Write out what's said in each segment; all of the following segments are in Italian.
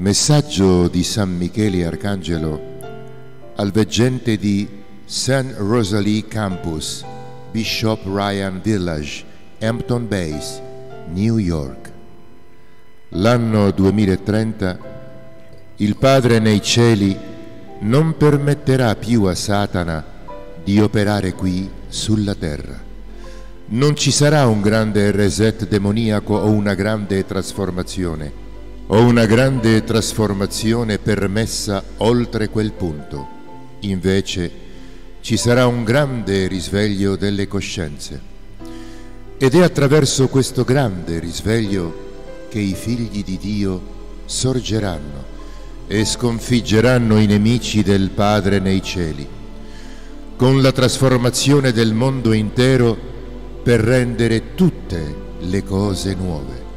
Messaggio di San Michele Arcangelo al veggente di St. Rosalie Campus, Bishop Ryan Village, Hampton Bays, New York. L'anno 2030 il Padre nei cieli non permetterà più a Satana di operare qui sulla terra. Non ci sarà un grande reset demoniaco o una grande trasformazione o una grande trasformazione permessa oltre quel punto. Invece ci sarà un grande risveglio delle coscienze. Ed è attraverso questo grande risveglio che i figli di Dio sorgeranno e sconfiggeranno i nemici del Padre nei cieli, con la trasformazione del mondo intero per rendere tutte le cose nuove.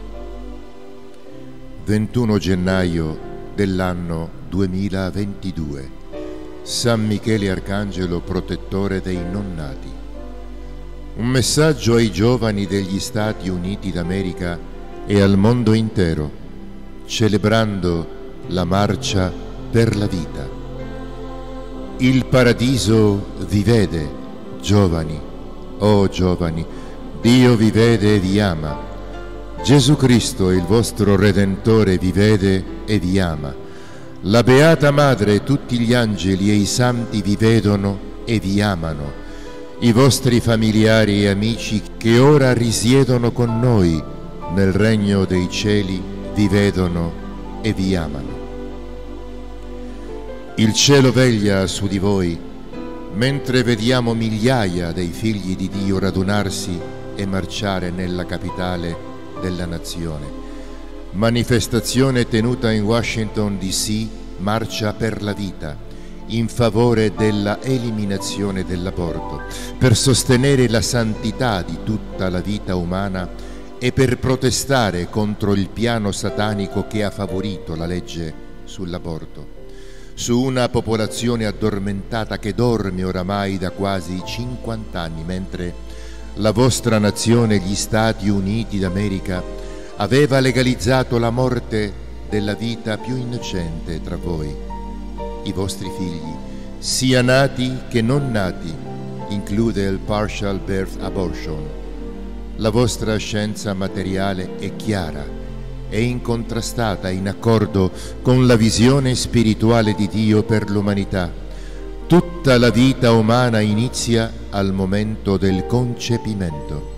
21 gennaio dell'anno 2022. San Michele Arcangelo, protettore dei non nati. Un messaggio ai giovani degli Stati Uniti d'America e al mondo intero, celebrando la marcia per la vita. Il paradiso vi vede, giovani, oh giovani, Dio vi vede e vi ama Gesù Cristo, il vostro Redentore, vi vede e vi ama. La Beata Madre tutti gli angeli e i santi vi vedono e vi amano. I vostri familiari e amici che ora risiedono con noi nel regno dei cieli vi vedono e vi amano. Il cielo veglia su di voi mentre vediamo migliaia dei figli di Dio radunarsi e marciare nella capitale della nazione. Manifestazione tenuta in Washington DC, Marcia per la vita, in favore della eliminazione dell'aborto, per sostenere la santità di tutta la vita umana e per protestare contro il piano satanico che ha favorito la legge sull'aborto su una popolazione addormentata che dorme oramai da quasi 50 anni, mentre la vostra nazione, gli Stati Uniti d'America, aveva legalizzato la morte della vita più innocente tra voi, i vostri figli, sia nati che non nati, include il partial birth abortion. La vostra scienza materiale è chiara, è incontrastata in accordo con la visione spirituale di Dio per l'umanità Tutta la vita umana inizia al momento del concepimento.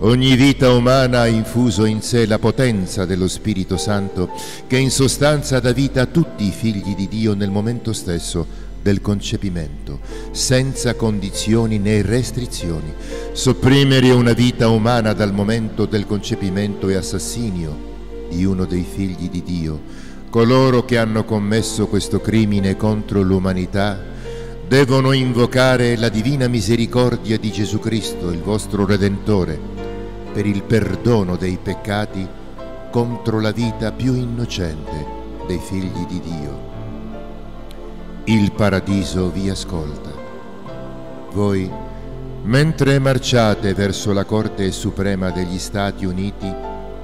Ogni vita umana ha infuso in sé la potenza dello Spirito Santo che in sostanza dà vita a tutti i figli di Dio nel momento stesso del concepimento, senza condizioni né restrizioni. Sopprimere una vita umana dal momento del concepimento è assassinio di uno dei figli di Dio. Coloro che hanno commesso questo crimine contro l'umanità devono invocare la divina misericordia di Gesù Cristo, il vostro Redentore, per il perdono dei peccati contro la vita più innocente dei figli di Dio. Il paradiso vi ascolta. Voi, mentre marciate verso la Corte Suprema degli Stati Uniti,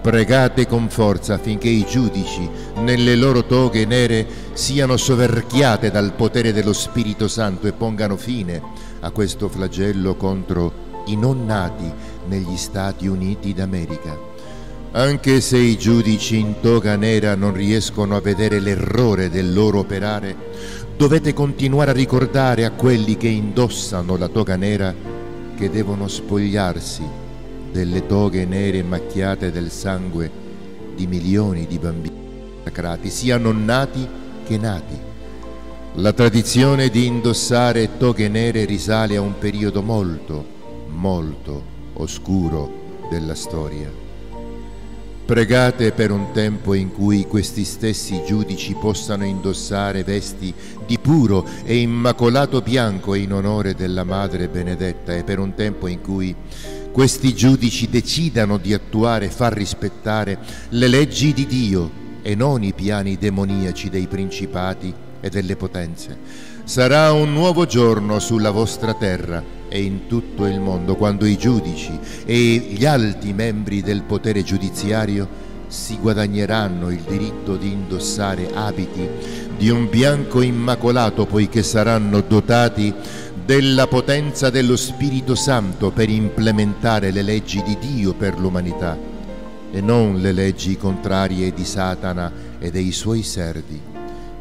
Pregate con forza affinché i giudici, nelle loro toghe nere, siano soverchiate dal potere dello Spirito Santo e pongano fine a questo flagello contro i non nati negli Stati Uniti d'America. Anche se i giudici in toga nera non riescono a vedere l'errore del loro operare, dovete continuare a ricordare a quelli che indossano la toga nera che devono spogliarsi delle toghe nere macchiate del sangue di milioni di bambini sacrati, sia non nati che nati. La tradizione di indossare toghe nere risale a un periodo molto, molto oscuro della storia. Pregate per un tempo in cui questi stessi giudici possano indossare vesti di puro e immacolato bianco in onore della Madre Benedetta e per un tempo in cui questi giudici decidano di attuare e far rispettare le leggi di Dio e non i piani demoniaci dei principati e delle potenze. Sarà un nuovo giorno sulla vostra terra e in tutto il mondo quando i giudici e gli alti membri del potere giudiziario si guadagneranno il diritto di indossare abiti di un bianco immacolato poiché saranno dotati della potenza dello Spirito Santo per implementare le leggi di Dio per l'umanità e non le leggi contrarie di Satana e dei suoi servi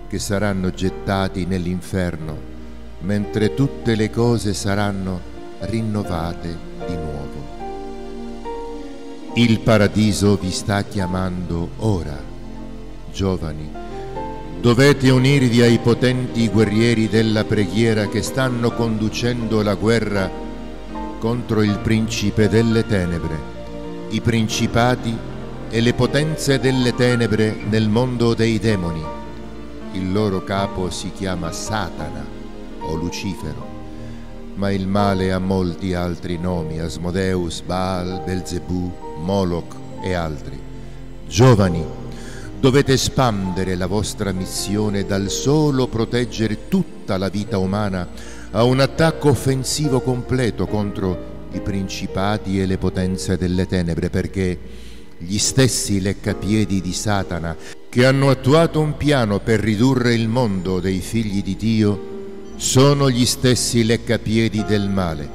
che saranno gettati nell'inferno mentre tutte le cose saranno rinnovate di nuovo. Il paradiso vi sta chiamando ora, giovani. Dovete unirvi ai potenti guerrieri della preghiera che stanno conducendo la guerra contro il principe delle tenebre, i principati e le potenze delle tenebre nel mondo dei demoni. Il loro capo si chiama Satana o Lucifero ma il male ha molti altri nomi, Asmodeus, Baal, Belzebù, Moloch e altri. Giovani, dovete espandere la vostra missione dal solo proteggere tutta la vita umana a un attacco offensivo completo contro i principati e le potenze delle tenebre, perché gli stessi leccapiedi di Satana, che hanno attuato un piano per ridurre il mondo dei figli di Dio, sono gli stessi leccapiedi del male,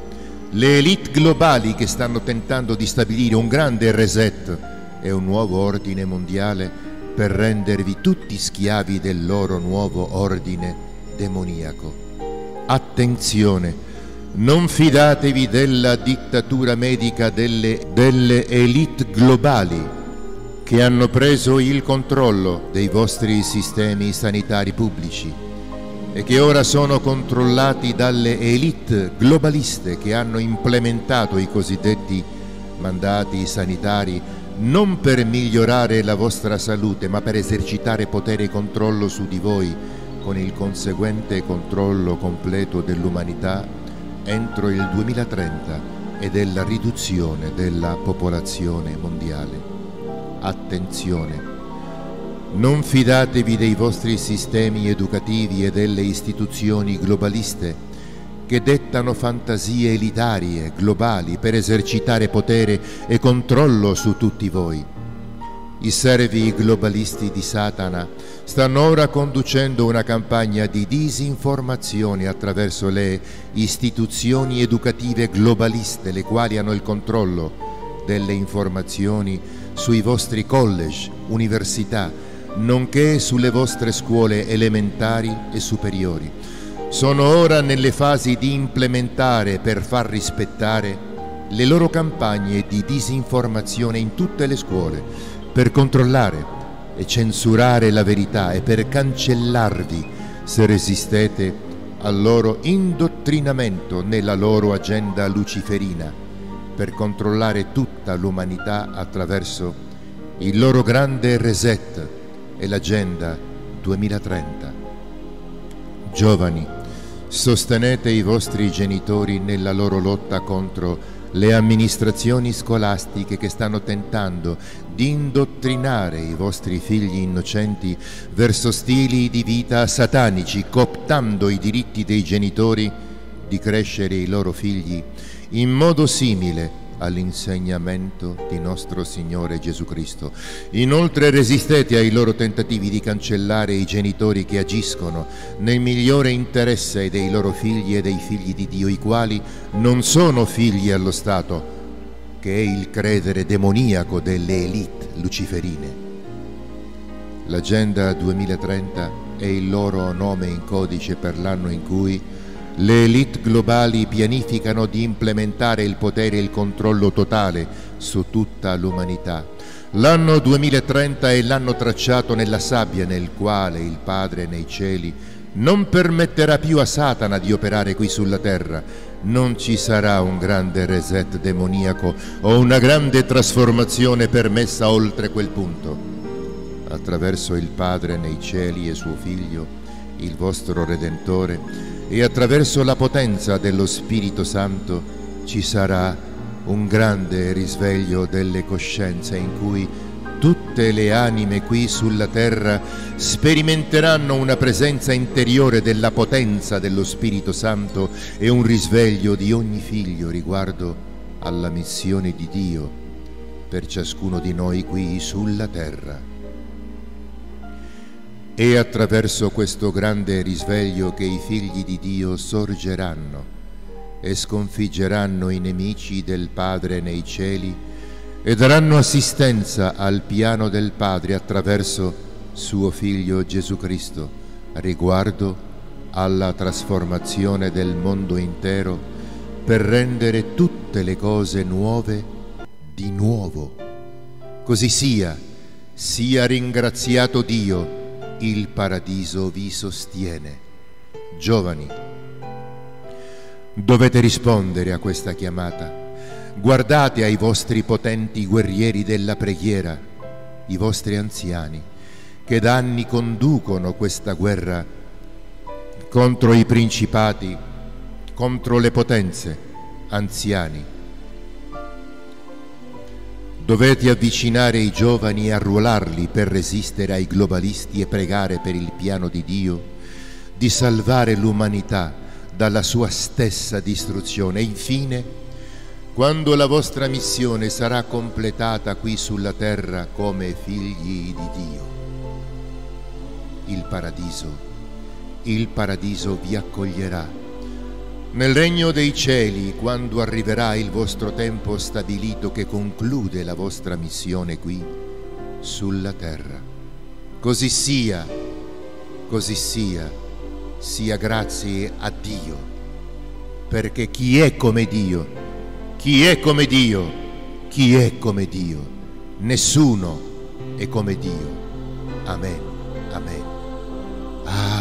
le elite globali che stanno tentando di stabilire un grande reset e un nuovo ordine mondiale per rendervi tutti schiavi del loro nuovo ordine demoniaco. Attenzione, non fidatevi della dittatura medica delle, delle elite globali che hanno preso il controllo dei vostri sistemi sanitari pubblici e che ora sono controllati dalle elite globaliste che hanno implementato i cosiddetti mandati sanitari non per migliorare la vostra salute, ma per esercitare potere e controllo su di voi, con il conseguente controllo completo dell'umanità entro il 2030 e della riduzione della popolazione mondiale. Attenzione! Non fidatevi dei vostri sistemi educativi e delle istituzioni globaliste che dettano fantasie elitarie, globali, per esercitare potere e controllo su tutti voi. I servi globalisti di Satana stanno ora conducendo una campagna di disinformazione attraverso le istituzioni educative globaliste, le quali hanno il controllo delle informazioni sui vostri college, università, nonché sulle vostre scuole elementari e superiori. Sono ora nelle fasi di implementare per far rispettare le loro campagne di disinformazione in tutte le scuole, per controllare e censurare la verità e per cancellarvi se resistete al loro indottrinamento nella loro agenda luciferina, per controllare tutta l'umanità attraverso il loro grande reset e l'Agenda 2030. Giovani, sostenete i vostri genitori nella loro lotta contro le amministrazioni scolastiche che stanno tentando di indottrinare i vostri figli innocenti verso stili di vita satanici, cooptando i diritti dei genitori di crescere i loro figli in modo simile all'insegnamento di nostro Signore Gesù Cristo. Inoltre resistete ai loro tentativi di cancellare i genitori che agiscono nel migliore interesse dei loro figli e dei figli di Dio, i quali non sono figli allo Stato, che è il credere demoniaco delle elite luciferine. L'Agenda 2030 è il loro nome in codice per l'anno in cui le elite globali pianificano di implementare il potere e il controllo totale su tutta l'umanità. L'anno 2030 è l'anno tracciato nella sabbia nel quale il Padre nei cieli non permetterà più a Satana di operare qui sulla terra. Non ci sarà un grande reset demoniaco o una grande trasformazione permessa oltre quel punto. Attraverso il Padre nei cieli e suo Figlio, il vostro Redentore, e attraverso la potenza dello Spirito Santo ci sarà un grande risveglio delle coscienze in cui tutte le anime qui sulla terra sperimenteranno una presenza interiore della potenza dello Spirito Santo e un risveglio di ogni figlio riguardo alla missione di Dio per ciascuno di noi qui sulla terra. È attraverso questo grande risveglio che i figli di Dio sorgeranno e sconfiggeranno i nemici del Padre nei cieli e daranno assistenza al piano del Padre attraverso suo Figlio Gesù Cristo riguardo alla trasformazione del mondo intero per rendere tutte le cose nuove di nuovo. Così sia, sia ringraziato Dio, il paradiso vi sostiene. Giovani, dovete rispondere a questa chiamata. Guardate ai vostri potenti guerrieri della preghiera, i vostri anziani, che da anni conducono questa guerra contro i principati, contro le potenze, anziani Dovete avvicinare i giovani e arruolarli per resistere ai globalisti e pregare per il piano di Dio di salvare l'umanità dalla sua stessa distruzione. E infine, quando la vostra missione sarà completata qui sulla terra come figli di Dio, il paradiso, il paradiso vi accoglierà nel regno dei cieli, quando arriverà il vostro tempo stabilito che conclude la vostra missione qui sulla terra. Così sia, così sia, sia grazie a Dio, perché chi è come Dio, chi è come Dio, chi è come Dio, nessuno è come Dio. Amen, amen. Ah.